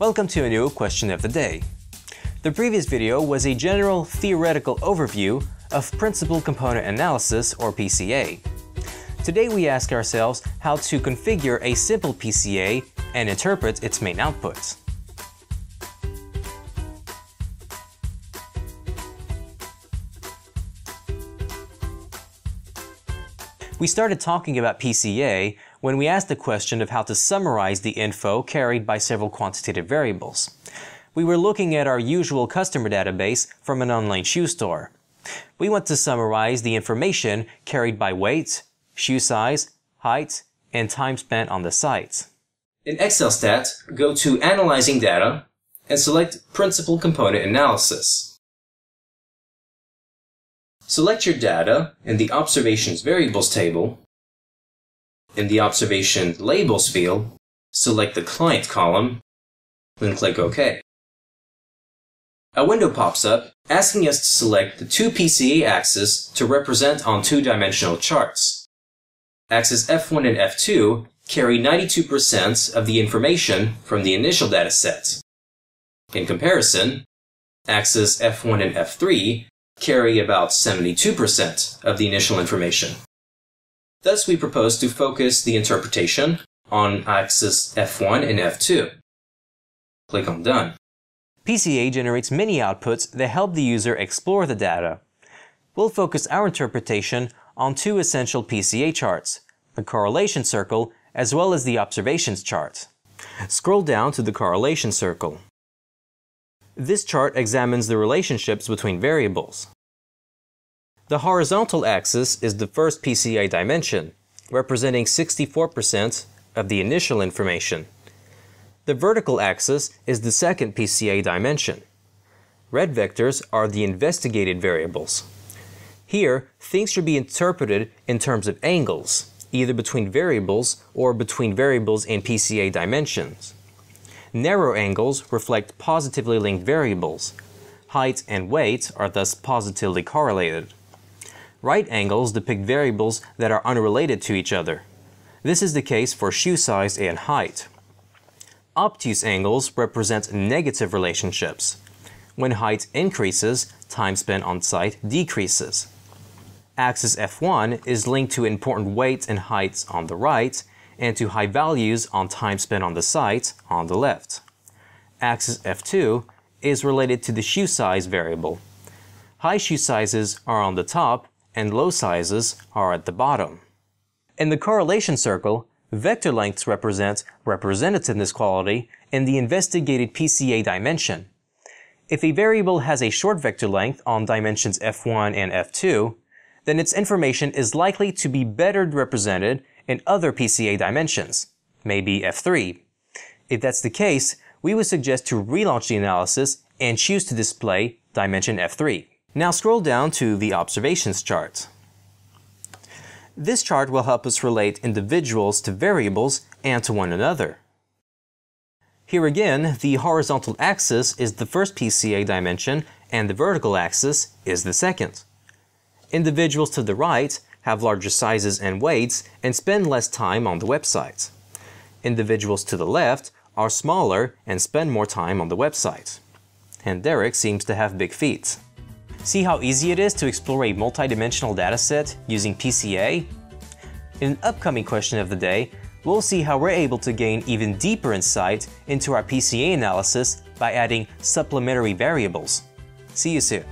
Welcome to a new question of the day. The previous video was a general theoretical overview of Principal Component Analysis or PCA. Today we ask ourselves how to configure a simple PCA and interpret its main outputs. We started talking about PCA when we asked the question of how to summarize the info carried by several quantitative variables. We were looking at our usual customer database from an online shoe store. We want to summarize the information carried by weight, shoe size, height, and time spent on the site. In XLSTAT, go to Analyzing Data and select Principal Component Analysis. Select your data in the Observations Variables table. In the Observation Labels field, select the Client column, then click OK. A window pops up asking us to select the two PCA axes to represent on two-dimensional charts. Axes F1 and F2 carry 92% of the information from the initial dataset. In comparison, axes F1 and F3 carry about 72% of the initial information. Thus, we propose to focus the interpretation on axes F1 and F2. Click on Done. PCA generates many outputs that help the user explore the data. We'll focus our interpretation on two essential PCA charts, the correlation circle as well as the observations chart. Scroll down to the correlation circle. This chart examines the relationships between variables. The horizontal axis is the first PCA dimension, representing 64% of the initial information. The vertical axis is the second PCA dimension. Red vectors are the investigated variables. Here, things should be interpreted in terms of angles, either between variables or between variables and PCA dimensions. Narrow angles reflect positively linked variables. Height and weight are thus positively correlated. Right angles depict variables that are unrelated to each other. This is the case for shoe size and height. Obtuse angles represent negative relationships. When height increases, time spent on site decreases. Axis F1 is linked to important weights and heights on the right, and to high values on time spent on the site on the left. Axis F2 is related to the shoe size variable. High shoe sizes are on the top and low sizes are at the bottom. In the correlation circle, vector lengths represent representativeness quality in the investigated PCA dimension. If a variable has a short vector length on dimensions f1 and f2, then its information is likely to be better represented in other PCA dimensions, maybe F3. If that's the case, we would suggest to relaunch the analysis and choose to display dimension F3. Now scroll down to the observations chart. This chart will help us relate individuals to variables and to one another. Here again, the horizontal axis is the first PCA dimension and the vertical axis is the second. Individuals to the right have larger sizes and weights and spend less time on the website. Individuals to the left are smaller and spend more time on the website. And Derek seems to have big feet. See how easy it is to explore a multidimensional dataset using PCA? In an upcoming question of the day, we'll see how we're able to gain even deeper insight into our PCA analysis by adding supplementary variables. See you soon.